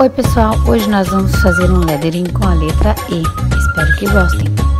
Oi pessoal, hoje nós vamos fazer um lettering com a letra E. Espero que gostem.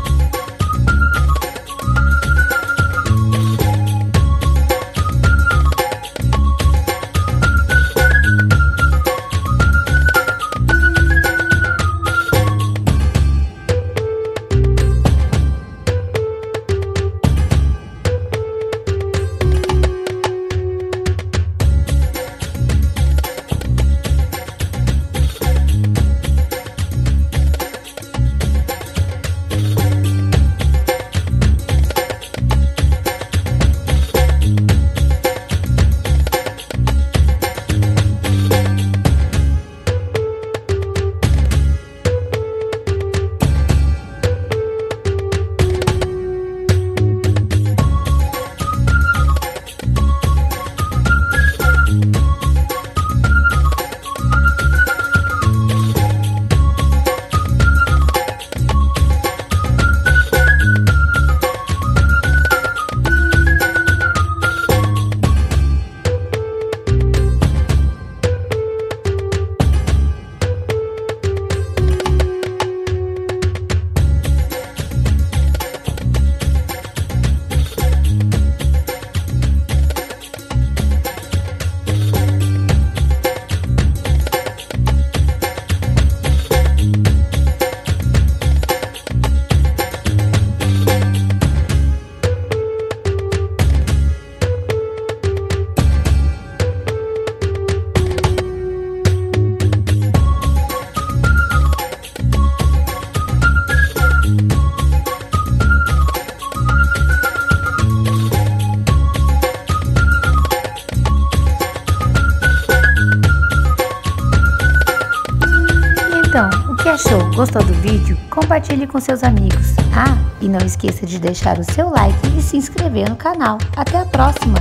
Achou? Gostou do vídeo? Compartilhe com seus amigos. Ah, e não esqueça de deixar o seu like e se inscrever no canal. Até a próxima!